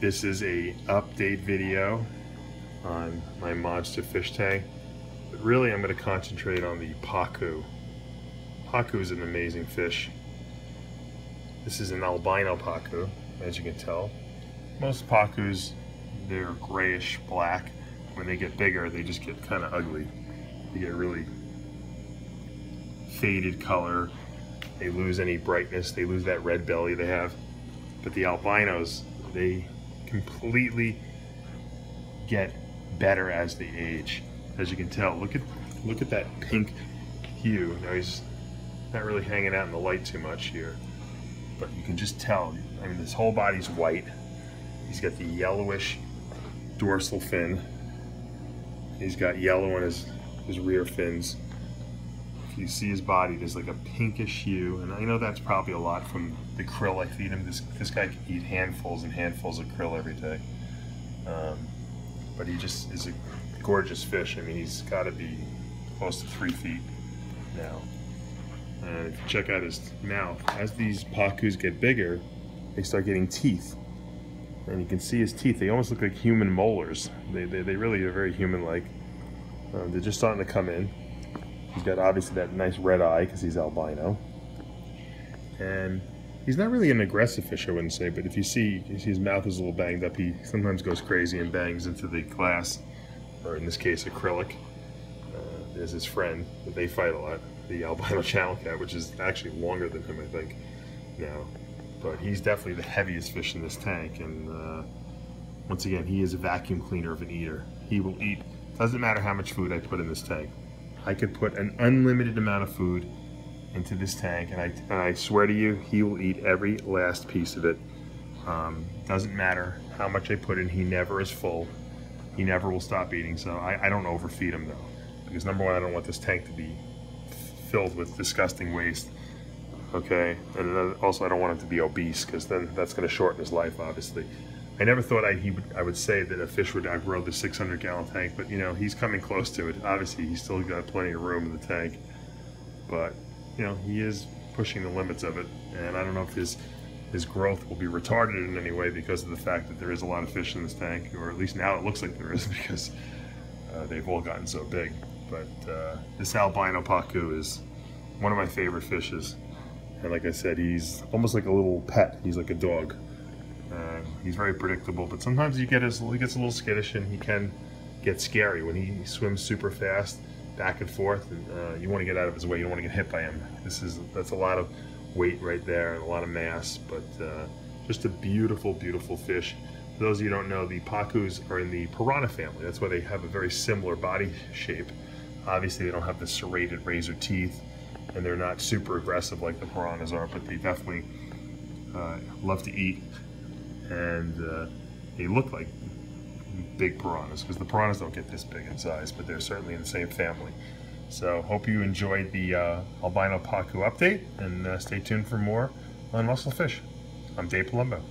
This is a update video on my monster fish tank. But really I'm going to concentrate on the Pacu. Pacu is an amazing fish. This is an albino Pacu, as you can tell. Most Pacus, they're grayish black. When they get bigger, they just get kind of ugly. They get really faded color. They lose any brightness. They lose that red belly they have. But the albinos, they completely get better as they age. As you can tell, look at look at that pink hue. Now he's not really hanging out in the light too much here, but you can just tell. I mean, his whole body's white. He's got the yellowish dorsal fin. He's got yellow on his his rear fins. You see his body, there's like a pinkish hue, and I know that's probably a lot from the krill I feed him. This this guy can eat handfuls and handfuls of krill every day. Um, but he just is a gorgeous fish. I mean, he's got to be close to three feet now. And if you check out his mouth, as these pacus get bigger, they start getting teeth. And you can see his teeth. They almost look like human molars. They, they, they really are very human-like. Um, they're just starting to come in. He's got obviously that nice red eye because he's albino. And he's not really an aggressive fish, I wouldn't say, but if you see, you see his mouth is a little banged up, he sometimes goes crazy and bangs into the glass, or in this case, acrylic. Uh, there's his friend, they fight a lot, the albino channel cat, which is actually longer than him, I think, now. But he's definitely the heaviest fish in this tank, and uh, once again, he is a vacuum cleaner of an eater. He will eat, doesn't matter how much food I put in this tank. I could put an unlimited amount of food into this tank, and I, and I swear to you, he will eat every last piece of it. Um, doesn't matter how much I put in, he never is full. He never will stop eating, so I, I don't overfeed him though. Because number one, I don't want this tank to be filled with disgusting waste. Okay, and also I don't want him to be obese because then that's going to shorten his life, obviously. I never thought I, he would, I would say that a fish would outgrow the 600 gallon tank, but you know, he's coming close to it. Obviously, he's still got plenty of room in the tank, but you know, he is pushing the limits of it. And I don't know if his his growth will be retarded in any way because of the fact that there is a lot of fish in this tank, or at least now it looks like there is because uh, they've all gotten so big. But uh, this albino pacu is one of my favorite fishes. And like I said, he's almost like a little pet. He's like a dog. Uh, he's very predictable, but sometimes he, he gets a little skittish and he can get scary when he swims super fast back and forth. And, uh, you want to get out of his way. You don't want to get hit by him. This is that's a lot of weight right there and a lot of mass, but uh, just a beautiful, beautiful fish. For those of you who don't know, the pacus are in the piranha family. That's why they have a very similar body shape. Obviously, they don't have the serrated razor teeth, and they're not super aggressive like the piranhas are, but they definitely uh, love to eat, and uh, they look like big piranhas because the piranhas don't get this big in size, but they're certainly in the same family. So hope you enjoyed the uh, albino pacu update and uh, stay tuned for more on muscle fish. I'm Dave Palumbo.